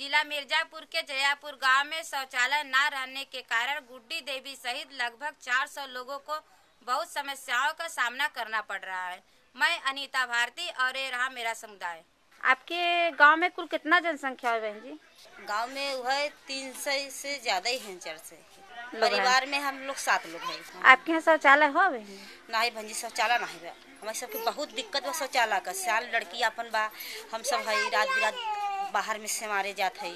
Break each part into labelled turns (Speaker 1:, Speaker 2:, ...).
Speaker 1: जिला मिर्जापुर के जयापुर गाँव में शौचालय न रहने के कारण गुड्डी देवी सहित लगभग 400 लोगों को बहुत समस्याओं का सामना करना पड़ रहा है। मैं अनीता भारती और ये रहा मेरा समुदाय। आपके गाँव में कुल कितना जनसंख्या है बहन जी?
Speaker 2: गाँव में वह तीन सौ से ज़्यादा ही हैं चढ़ से। परिवार में हम लोग सात लोग हैं।
Speaker 1: आपके यहाँ शौचालय हो बहन जी?
Speaker 2: नहीं भंजी शौचालय नहीं हमारे सबके बहुत दिक्कत बा शौचालय का। साल लड़की अपन बा हम सब है रात बिरात बाहर में से मारे जात है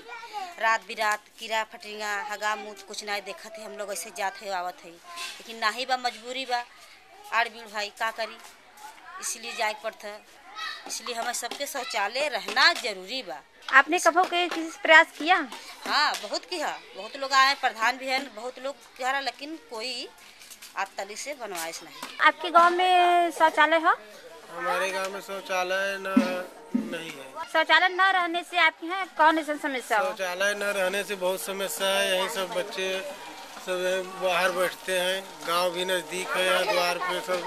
Speaker 2: रात बिरात कीड़ा फटिंगा हगा मुँह कुछ नहीं देखत है हम लोग ऐसे जात है आवत है लेकिन नहीं बा मजबूरी बा। आड़ बीड़ भाई का करी? इसलिए जाए पड़ता इसलिए हमें सबके शौचालय रहना ज़रूरी बा।
Speaker 1: आपने कभो के किसी प्रयास किया?
Speaker 2: हाँ बहुत किया। बहुत लोग आए प्रधान भी है बहुत लोग कह रहा लेकिन कोई आज तली से बनवाइश नहीं।
Speaker 1: आपके गाँव में शौचालय हो?
Speaker 3: हमारे गाँव में शौचालय न नहीं है।
Speaker 1: शौचालय न रहने से आपके यहाँ कौन ऐसा समस्या
Speaker 3: शौचालय न रहने से बहुत समस्या है यही सब बच्चे सब बाहर बैठते हैं गाँव भी नज़दीक है यहाँ द्वार पे सब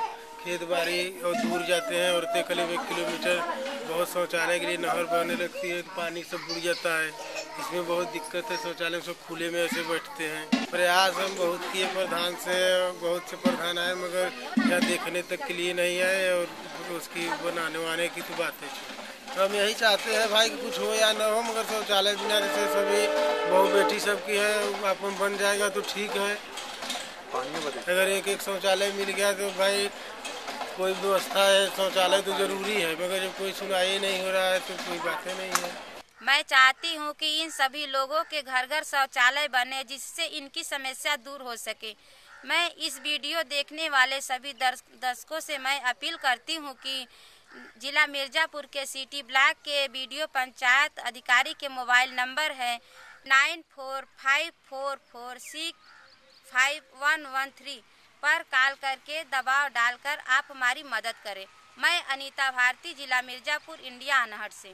Speaker 3: खेत बाड़ी और दूर जाते हैं औरतें करीब एक किलोमीटर बहुत शौचालय के लिए नहर बहने लगती है तो पानी सब बुड़ जाता है। इसमें बहुत दिक्कत है, शौचालय सब खुले में ऐसे बैठते हैं। प्रयास हम बहुत किए प्रधान से, बहुत से प्रधान आए, मगर यहाँ देखने तक के लिए नहीं आए और उसकी बनाने वाने की तो बातें तो हम यही चाहते हैं भाई कि कुछ हो या ना हो, मगर शौचालय बिना जैसे सभी बहू बेटी सबकी है अपन बन जाएगा तो ठीक है। अगर एक एक शौचालय मिल गया तो भाई कोई व्यवस्था है, शौचालय तो ज़रूरी है, मगर जब कोई सुनाई नहीं हो रहा है तो कोई बातें नहीं है।
Speaker 1: मैं चाहती हूँ कि इन सभी लोगों के घर घर शौचालय बने जिससे इनकी समस्या दूर हो सके। मैं इस वीडियो देखने वाले सभी दर्शकों से मैं अपील करती हूँ कि जिला मिर्जापुर के सिटी ब्लॉक के वीडियो पंचायत अधिकारी के मोबाइल नंबर है nine four five four four six five one one three पर कॉल करके दबाव डालकर आप हमारी मदद करें। मैं अनीता भारती, जिला मिर्जापुर, इंडिया अनहट से।